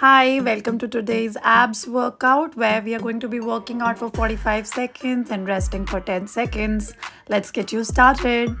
Hi, welcome to today's abs workout where we are going to be working out for 45 seconds and resting for 10 seconds. Let's get you started.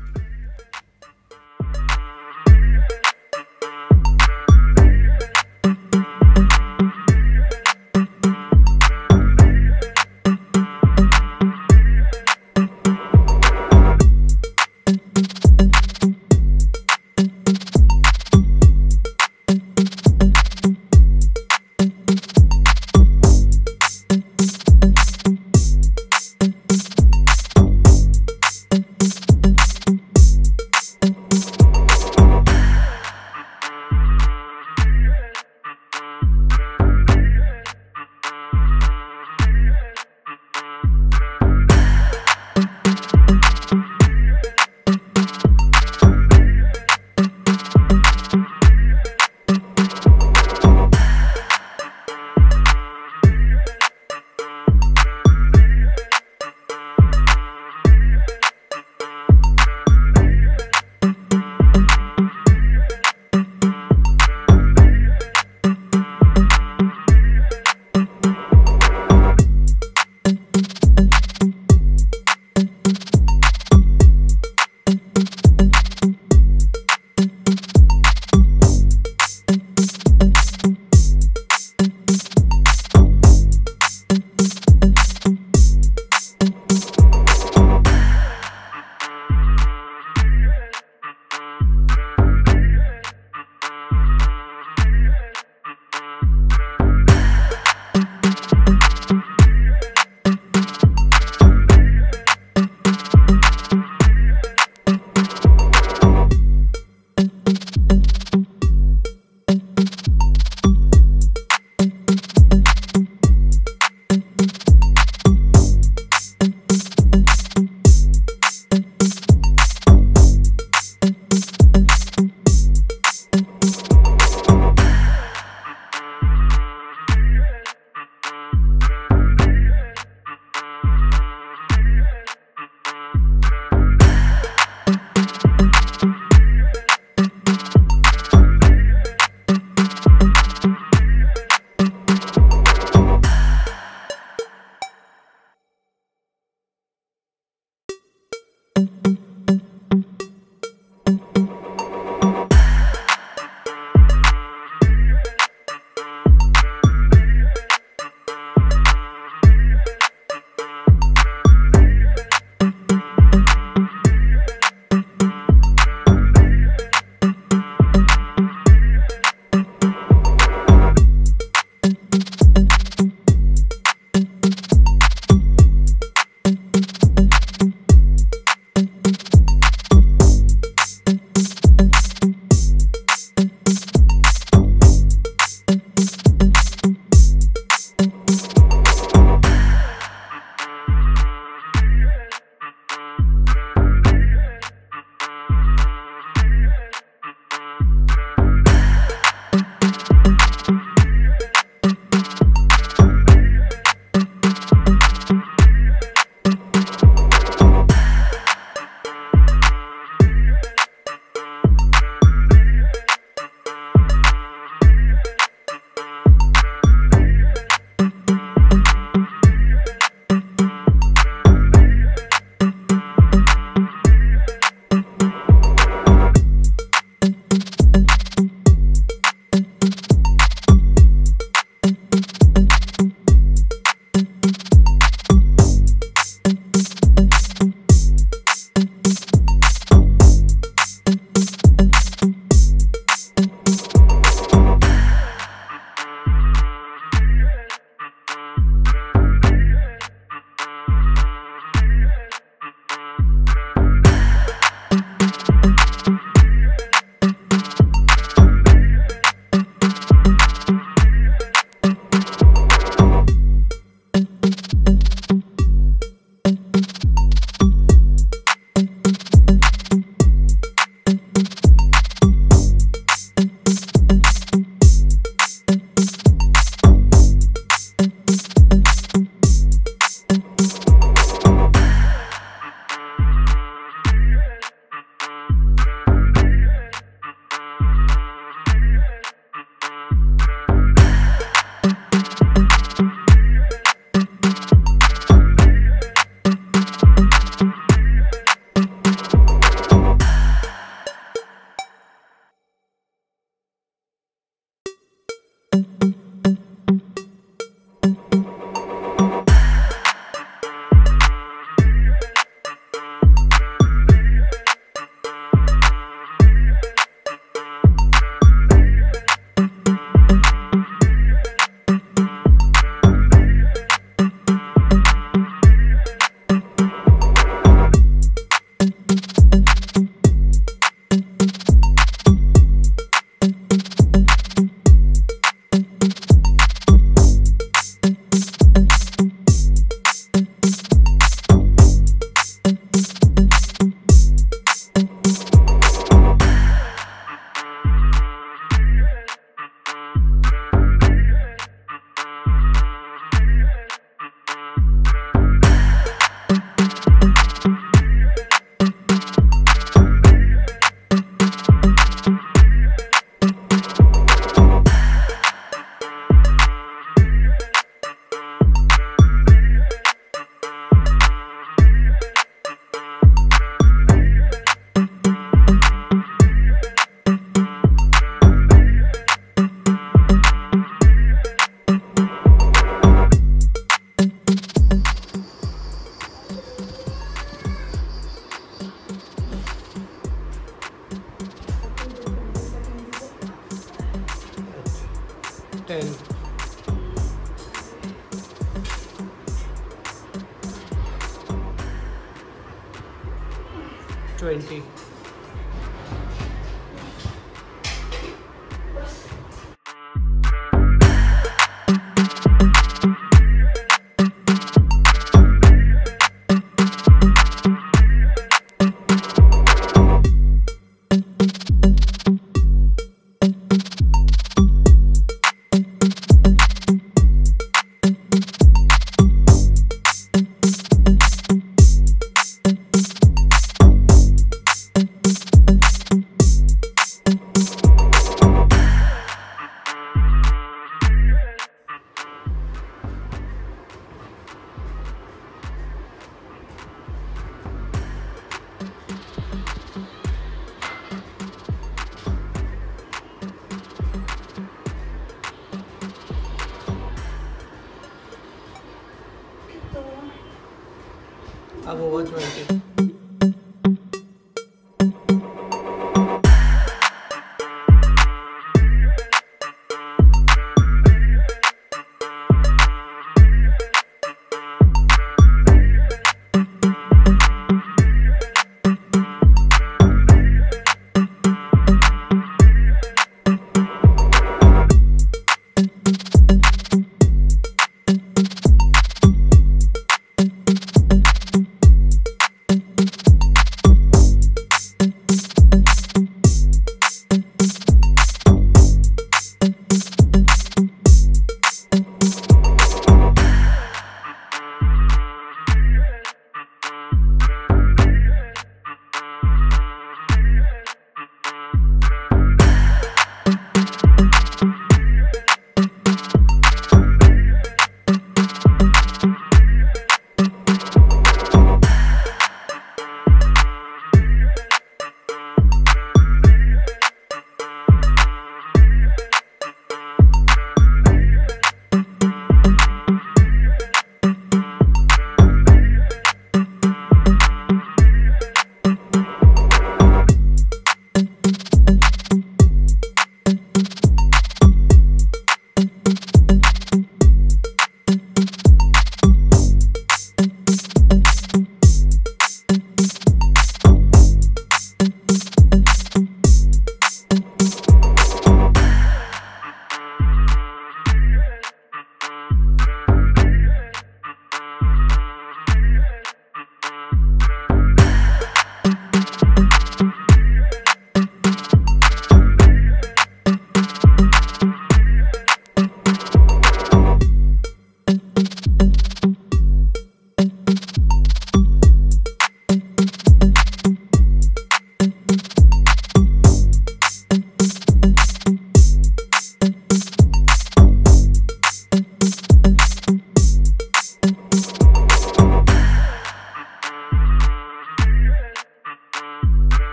10 20 अब over twenty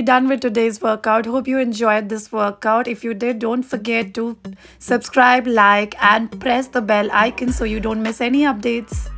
We're done with today's workout. Hope you enjoyed this workout. If you did, don't forget to subscribe, like, and press the bell icon so you don't miss any updates.